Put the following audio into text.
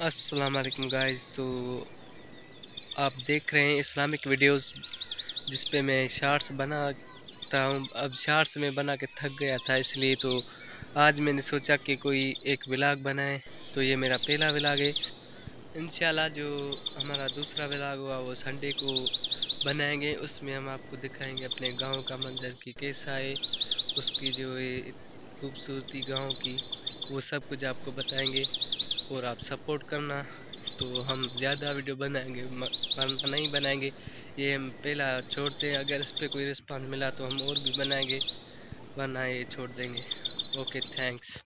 अस्सलाम वालेकुम गाइस तो आप देख रहे हैं इस्लामिक वीडियोस जिस पे मैं शार्ट्स बनाता हूँ। अब शार्ट्स में बना के थक गया था, इसलिए तो आज मैंने सोचा कि कोई एक विलाग बनाए। तो ये मेरा पहला विलाग है। इन जो हमारा दूसरा विलाग हुआ, वो संडे को बनाएँगे। उसमें हम आपको दिखाएँगे अपने गाँव का मंजर की कैसा है। उसकी जो है खूबसूरती गाँव की, वो सब कुछ आपको बताएँगे। और आप सपोर्ट करना तो हम ज़्यादा वीडियो बनाएँगे नहीं बनाएँगे। ये हम पहला छोड़ते हैं अगर इस पर कोई रिस्पॉन्स मिला तो हम और भी बनाएँगे। वरना ये छोड़ देंगे। Okay thanks